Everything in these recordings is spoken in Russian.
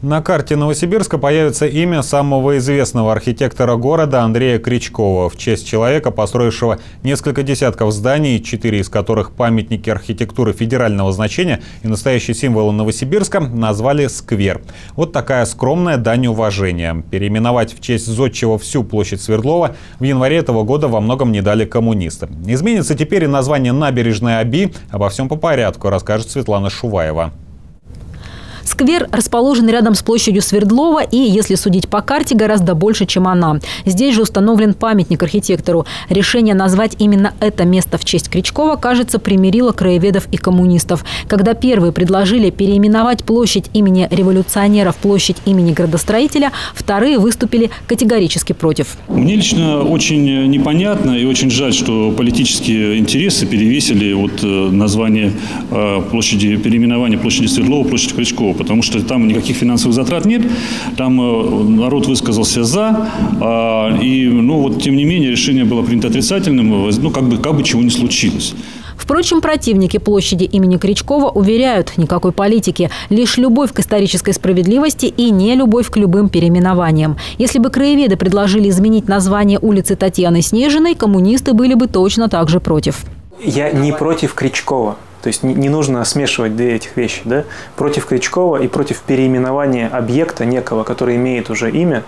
На карте Новосибирска появится имя самого известного архитектора города Андрея Кричкова в честь человека, построившего несколько десятков зданий, четыре из которых памятники архитектуры федерального значения и настоящие символы Новосибирска, назвали «Сквер». Вот такая скромная дань уважения. Переименовать в честь зодчего всю площадь Свердлова в январе этого года во многом не дали коммунисты. Изменится теперь и название набережной Аби. Обо всем по порядку, расскажет Светлана Шуваева. Сквер расположен рядом с площадью Свердлова и, если судить по карте, гораздо больше, чем она. Здесь же установлен памятник архитектору. Решение назвать именно это место в честь Кричкова, кажется, примирило краеведов и коммунистов. Когда первые предложили переименовать площадь имени революционера в площадь имени градостроителя, вторые выступили категорически против. Мне лично очень непонятно и очень жаль, что политические интересы перевесили от э, названия э, площади, переименования площади Свердлова, площадь Кричкова потому что там никаких финансовых затрат нет, там э, народ высказался за, а, и, ну, вот, тем не менее, решение было принято отрицательным, ну, как бы, как бы чего ни случилось. Впрочем, противники площади имени Кричкова уверяют, никакой политики, лишь любовь к исторической справедливости и не любовь к любым переименованиям. Если бы краеведы предложили изменить название улицы Татьяны Снежиной, коммунисты были бы точно так же против. Я не против Кричкова. То есть не, нужно смешивать две этих вещи. Да? Против Кричкова и против переименования объекта некого, который имеет уже имя,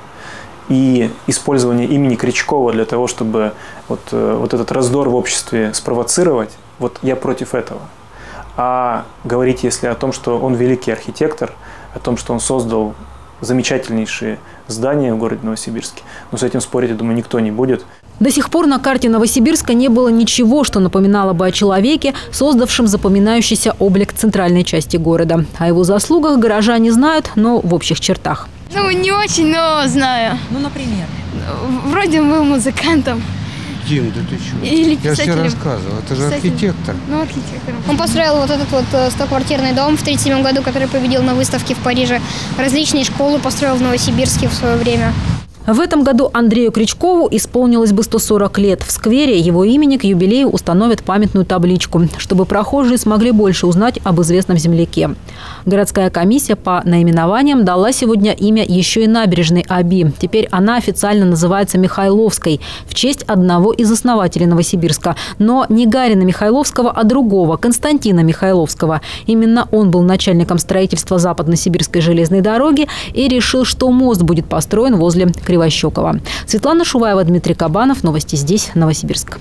и использование имени Кричкова для того, чтобы вот, э, вот этот раздор в обществе спровоцировать, вот я против этого. А говорить, если о том, что он великий архитектор, о том, что он создал замечательнейшие здания в городе Новосибирске, но с этим спорить, я думаю, никто не будет. До сих пор на карте Новосибирска не было ничего, что напоминало бы о человеке, создавшем запоминающийся облик центральной части города. О его заслугах горожане знают, но в общих чертах. Ну, не очень, но знаю. Ну, например? Вроде был музыкантом. Дим, да ты что? Или Я же тебе рассказывал, это же Писателем. архитектор. Ну, архитектором. Он построил вот этот вот э, стоквартирный дом в 1937 году, который победил на выставке в Париже. Различные школы построил в Новосибирске в свое время. В этом году Андрею Кричкову исполнилось бы 140 лет. В сквере его имени к юбилею установят памятную табличку, чтобы прохожие смогли больше узнать об известном земляке. Городская комиссия по наименованиям дала сегодня имя еще и набережной Аби. Теперь она официально называется Михайловской в честь одного из основателей Новосибирска. Но не Гарина Михайловского, а другого, Константина Михайловского. Именно он был начальником строительства Западно-Сибирской железной дороги и решил, что мост будет построен возле Кривощекова. Светлана Шуваева, Дмитрий Кабанов. Новости здесь, Новосибирск.